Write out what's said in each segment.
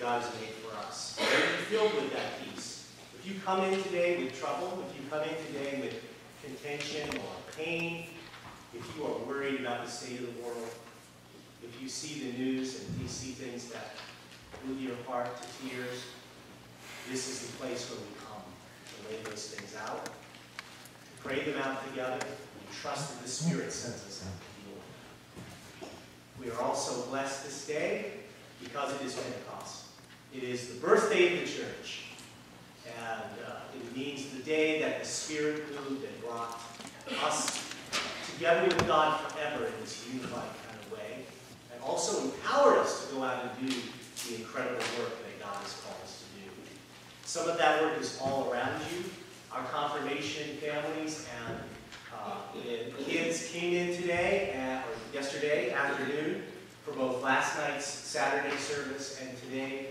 God has made for us. And be filled with that peace. If you come in today with trouble, if you come in today with contention or pain, if you are worried about the state of the world, if you see the news and you see things that move your heart to tears, this is the place where we come to lay those things out, to pray them out together, and trust that the Spirit sends us out to. We are also blessed this day because it is Pentecost. It is the birthday of the church. And uh, it means the day that the Spirit moved and brought us together with God forever in this unified kind of way, and also empowered us to go out and do the incredible work that God has called us to do. Some of that work is all around you. Our confirmation families and uh, kids came in today, at, or yesterday afternoon, for both last night's Saturday service and today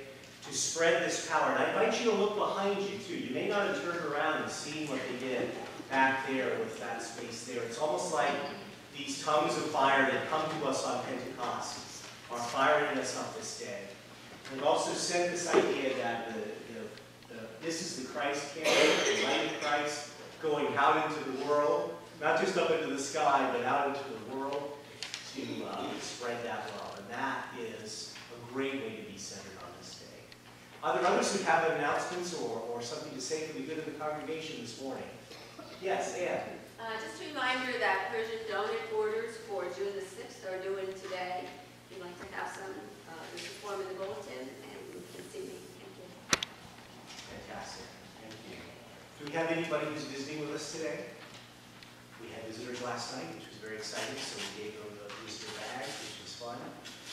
to spread this power. And I invite you to look behind you too. You may not have turned around and seen what they did back there with that space there. It's almost like these tongues of fire that come to us on Pentecost are firing us up this day. We've also said this idea that the, the, the, this is the Christ candle, the light of Christ, going out into the world, not just up into the sky, but out into the world to uh, spread that love. And that is a great way to be centered are there others who have announcements or, or something to say for the good of the congregation this morning? Yes, Ann? Uh, just a reminder that Persian donut orders for June the 6th are due in today. If you'd like to have some, uh, there's a form in the bulletin, and you can see me. Thank you. Fantastic. Thank you. Do we have anybody who's visiting with us today? We had visitors last night, which was very exciting, so we gave them the Easter bag, which was fun.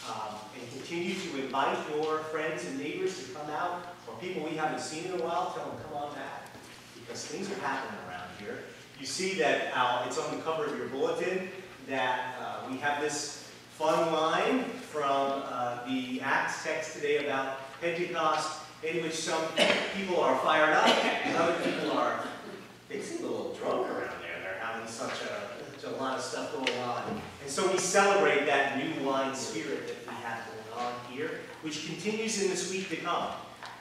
Um, And continue to invite your friends and neighbors to come out, or people we haven't seen in a while, tell them, come on back, because things are happening around here. You see that, uh, it's on the cover of your bulletin, that uh, we have this fun line from uh, the Acts text today about Pentecost, in which some people are fired up, and other people are, they seem a little drunk around there. They're having such a, a lot of stuff going on. And so we celebrate that new wine spirit that we have going on here, which continues in this week to come.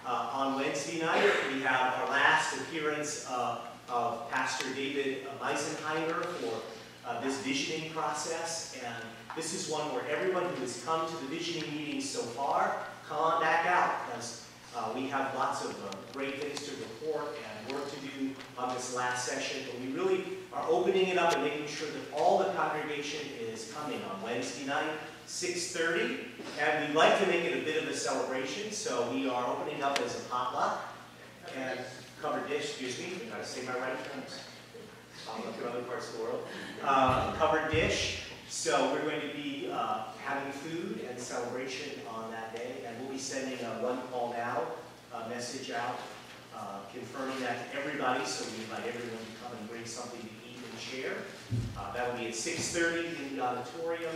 Uh, on Wednesday night, we have our last appearance uh, of Pastor David Meisenheimer for uh, this visioning process. And this is one where everyone who has come to the visioning meetings so far, come on back out, because uh, we have lots of uh, great things to report and work to do on this last session. But we really are opening it up and making sure that all the congregation is coming on Wednesday night, 6.30. And we'd like to make it a bit of a celebration, so we are opening up as a potluck and covered dish, excuse me, I gotta say my right look other parts of the world. Uh, covered dish, so we're going to be uh, having food and celebration on that day, and we'll be sending a one call now uh, message out uh, confirming that to everybody, so we invite everyone to come and bring something to eat and share. Uh, That'll be at 6:30 in the auditorium,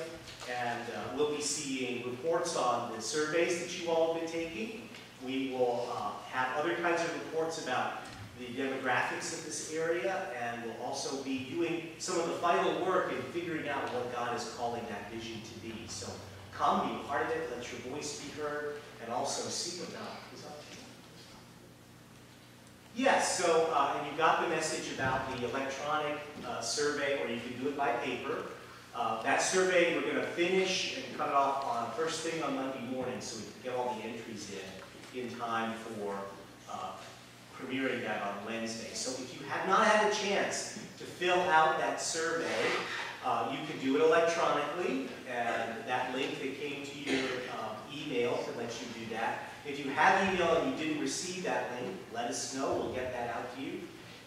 and uh, we'll be seeing reports on the surveys that you all have been taking. We will uh, have other kinds of reports about the demographics of this area, and we'll also be doing some of the final work in figuring out what God is calling that vision to be. So come, be a part of it, let your voice be heard, and also see what God is up. Yes, so, uh, you got the message about the electronic uh, survey, or you can do it by paper. Uh, That survey, we're going to finish and cut it off on first thing on Monday morning, so we can get all the entries in, in time for uh, premiering that on Wednesday. So if you have not had a chance to fill out that survey, uh, you can do it electronically, and that link that came to your um, email can let you do that. If you have email and you didn't receive that link, let us know, we'll get that out to you.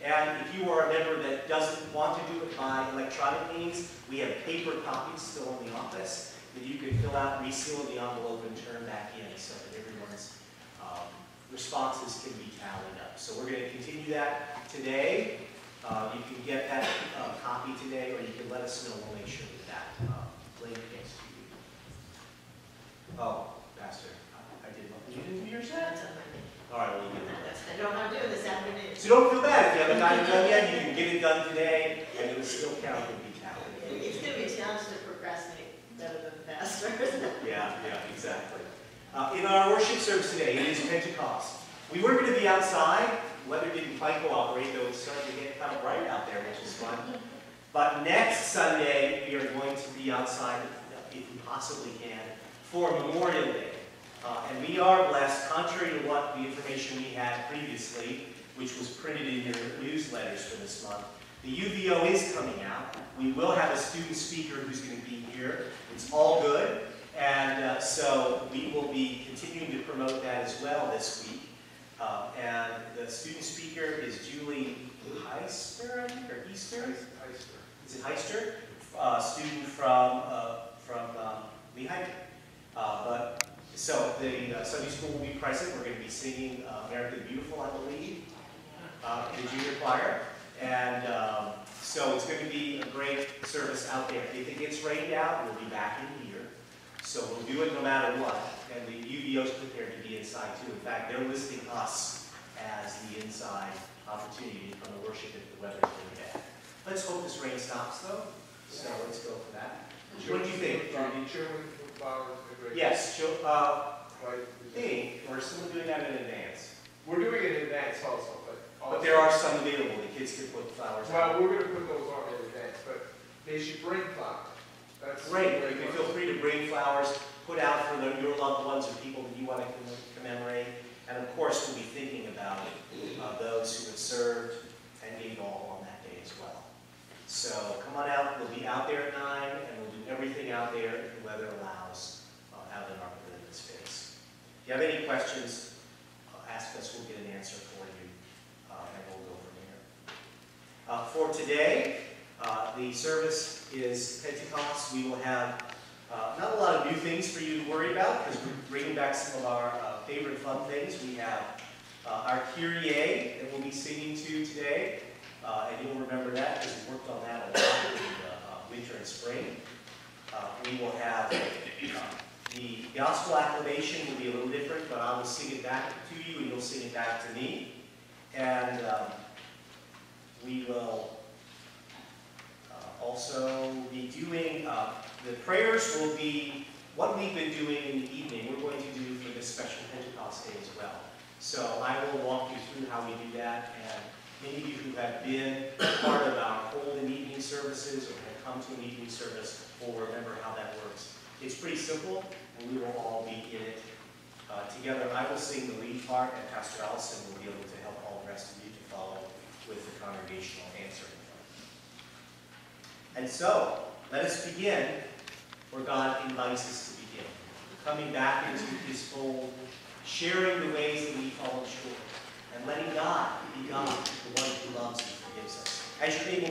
And if you are a member that doesn't want to do it by electronic means, we have paper copies still in the office that you can fill out, reseal the envelope, and turn back in so that everyone's um, responses can be tallied up. So we're going to continue that today. Uh, You can get that uh, copy today, or you can let us know, we'll make sure that that uh, link gets to you. Oh, Pastor, I I did, you didn't do yours yet? All right, well, you can. I don't want to do it this afternoon. So don't feel bad, if you haven't gotten it done yet, you can get it done today, and it will still count and be tallied. It's going to be a challenge to procrastinate better than faster, isn't? Yeah, yeah, exactly. Uh, in our worship service today, it is Pentecost. We were going to be outside. Weather didn't quite cooperate, though it's starting to get kind of bright out there, which is fun. But next Sunday, we are going to be outside, if we possibly can, for Memorial Day. Uh, and we are blessed, contrary to what the information we had previously, which was printed in your newsletters for this month. The UVO is coming out. We will have a student speaker who's going to be here. It's all good. And uh, so we will be continuing to promote that as well this week. Uh, and the student speaker is Julie Heister, I think, or Easter? Is it Heister? Uh, student from, uh, from um, Lehigh. Uh, but, so the uh, Sunday school will be present. We're going to be singing uh, America the Beautiful, I believe, uh, in the junior choir. And um, so it's going to be a great service out there. If it gets rained out, we'll be back in here. So we'll do it no matter what. And the UVO's prepared to be inside too. In fact, they're listing us as the inside opportunity to come and worship if the weather's really bad. Let's hope this rain stops though. So let's go for that. What do you think? Chairman Flowers. Yes, uh, Right. think, we're still doing that in advance. We're doing it in advance also, but. But there are some available, the kids can put flowers out. Well, we're gonna put those on in advance. But they should bring flowers. That's. Great, you can feel free to bring flowers, put out for the- your loved ones or people that you want to commemorate. And of course, we'll be thinking about uh, those who have served and gave all on that day as well. So come on out, we'll be out there at nine, and we'll do everything out there if the weather allows, uh, out in our pavilion space. If you have any questions, uh, ask us, we'll get an answer for you, uh, and we'll go from there. Uh, For today, uh, the service is Pentecost. We will have uh, not a lot of new things for you to worry about because we're bringing back some of our uh, favorite fun things. We have uh, our Kyrie that we'll be singing to today. Uh, And you'll remember that because we worked on that a lot in the winter and spring. We will have, the gospel acclamation will be a little different, but I will sing it back to you and you'll sing it back to me. And um, we will also be doing, uh, the prayers will be what we've been doing in the evening, we're going to do for this special Pentecost day as well. So I will walk you through how we do that, and many of you who have been part of our golden evening services or have come to an evening service will remember how that works. It's pretty simple, and we will all be in it uh, together. I will sing the lead part, and Pastor Allison will be able to help all the rest of you to follow with the congregational answer. And so, let us begin where God invites us to begin. Coming back into his fold, sharing the ways that we've fallen short, and letting God be God, the one who loves and forgives us. As you're able